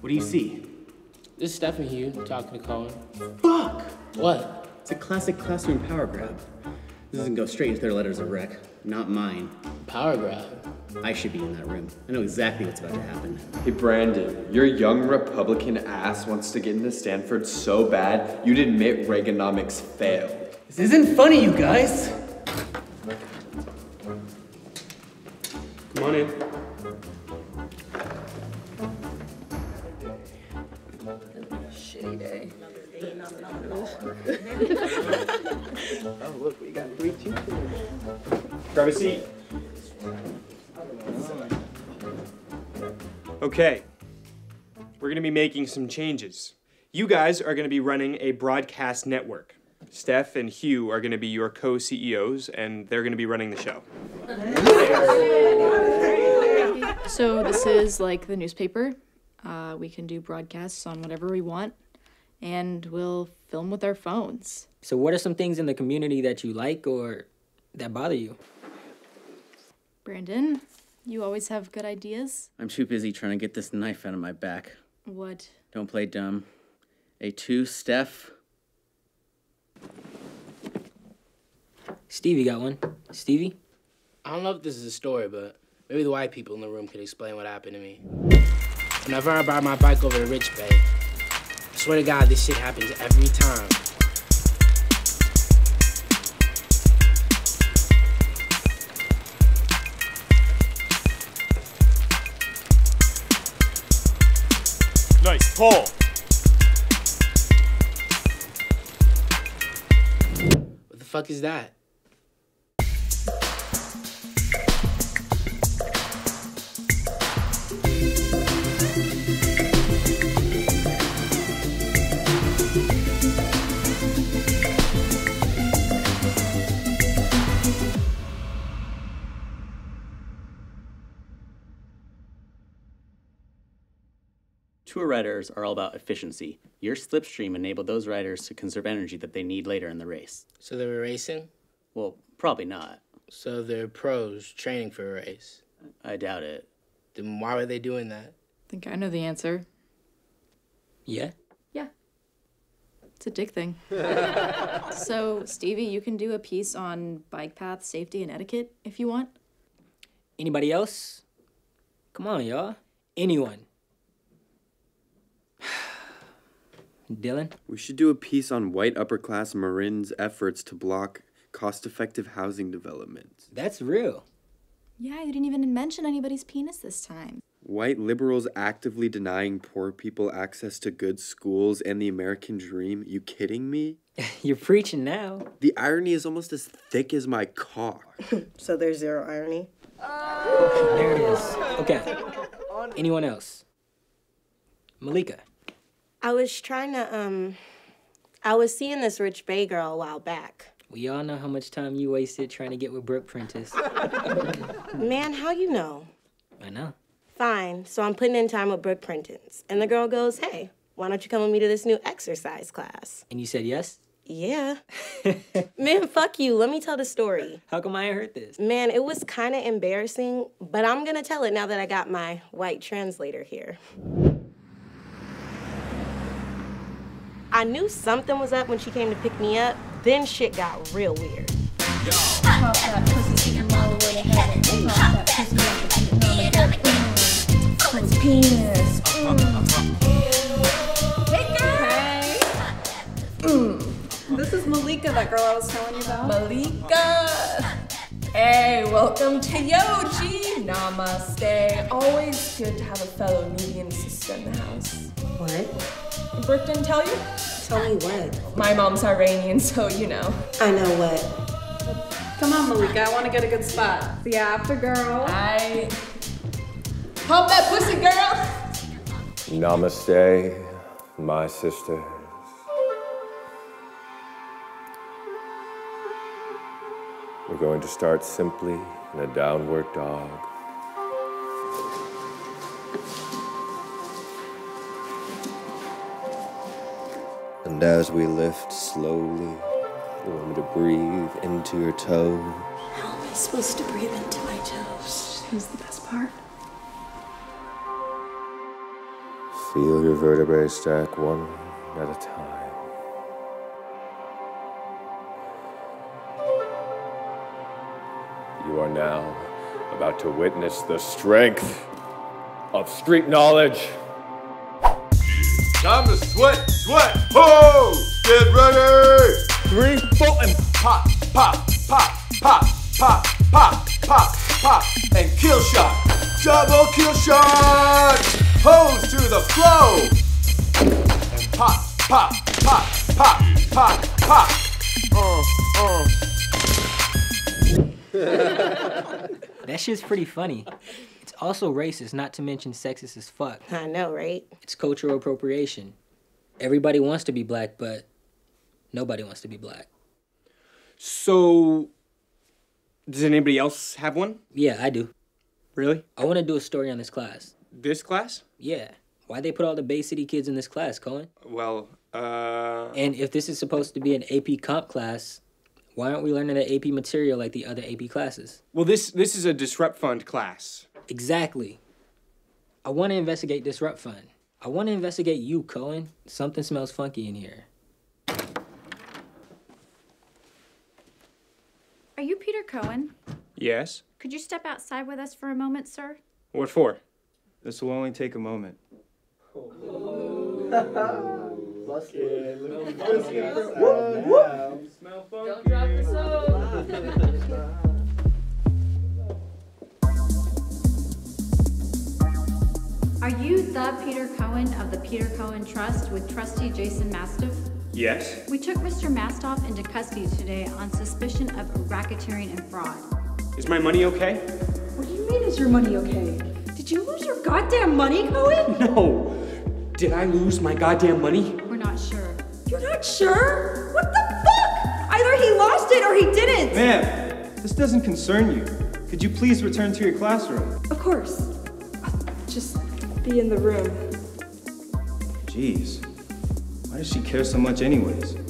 What do you see? This is Stephen Hue talking to Cohen. Fuck! What? It's a classic classroom power grab. This doesn't go straight into their letters of rec. Not mine. Power grab. I should be in that room. I know exactly what's about to happen. Hey, Brandon, your young Republican ass wants to get into Stanford so bad, you'd admit Reaganomics failed. This isn't funny, you guys! Come on in. Oh, look, we got three teachers. Grab a seat. Okay. We're going to be making some changes. You guys are going to be running a broadcast network. Steph and Hue are going to be your co CEOs, and they're going to be running the show. So this is like the newspaper. Uh, we can do broadcasts on whatever we want, and we'll film with our phones. So, what are some things in the community that you like or that bother you? Brandon, you always have good ideas. I'm too busy trying to get this knife out of my back. What? Don't play dumb. A2, Steph. Stevie got one. Stevie? I don't know if this is a story, but maybe the white people in the room could explain what happened to me. Whenever I ride my bike over to Rich Bay, I swear to God, this shit happens every time. Nice pull. What the fuck is that? Tour riders are all about efficiency. Your slipstream enabled those riders to conserve energy that they need later in the race. So they were racing? Well, probably not. So they're pros training for a race. I doubt it. Then why were they doing that? I think I know the answer. Yeah? Yeah. It's a dick thing. so, Stevie, you can do a piece on bike path safety and etiquette if you want. Anybody else? Come on, y'all. Anyone? Dylan? We should do a piece on white upper class Marin's efforts to block cost effective housing development. That's real. Yeah, you didn't even mention anybody's penis this time. White liberals actively denying poor people access to good schools and the American dream. You kidding me? You're preaching now. The irony is almost as thick as my cock. So there's zero irony. There it is. Okay. Anyone else? Malika. I was trying to, um, I was seeing this rich Bay girl a while back. We all know how much time you wasted trying to get with Brooke Prentice. Man, how you know? I know. Fine, so I'm putting in time with Brooke Prentice. And the girl goes, hey, why don't you come with me to this new exercise class? And you said yes? Yeah. Man, fuck you. Let me tell the story. How come I ain't heard this? Man, it was kind of embarrassing, but I'm gonna tell it now that I got my white translator here. I knew something was up when she came to pick me up, then shit got real weird. Mm. This is Malika, that girl I was telling you about. Malika! Hey, welcome to Yo, G! Namaste. Always good to have a fellow Nubian sister in the house. What? Brooke didn't tell you? Tell me what? My mom's Iranian, so you know. I know what. Come on, Malika, I want to get a good spot. The after girl. I. Pump that pussy, girl! Namaste, my sisters. We're going to start simply in a downward dog. And as we lift slowly, you want me to breathe into your toes. How am I supposed to breathe into my toes? Who's the best part? Feel your vertebrae stack one at a time. You are now about to witness the strength of street knowledge. Time to sweat, sweat, ho! Get ready! Three, four, and pop, pop, pop, pop, pop, pop, pop, pop, and kill shot. Double kill shot! Hose to the flow! And pop, pop, pop, pop, pop, pop. Uh, uh. That shit's pretty funny. It's also racist, not to mention sexist as fuck. I know, right? It's cultural appropriation. Everybody wants to be black, but nobody wants to be black. So, does anybody else have one? Yeah, I do. Really? I want to do a story on this class. This class? Yeah. Why they put all the Bay City kids in this class, Cohen? Well, uh. And if this is supposed to be an AP comp class, why aren't we learning the AP material like the other AP classes? Well, this this is a disrupt fund class. Exactly. I want to investigate Disrupt Fund. I want to investigate you, Cohen. Something smells funky in here. Are you Peter Cohen? Yes. Could you step outside with us for a moment, sir? What for? This will only take a moment. Are you the Peter Cohen of the Peter Cohen Trust with trustee Jason Mastoff? Yes. We took Mr. Mastoff into custody today on suspicion of racketeering and fraud. Is my money okay? What do you mean, is your money okay? Did you lose your goddamn money, Cohen? No. Did I lose my goddamn money? We're not sure. You're not sure? What the fuck? Either he lost it or he didn't. Ma'am, this doesn't concern you. Could you please return to your classroom? Of course. I'll just be in the room. Jeez. Why does she care so much anyways?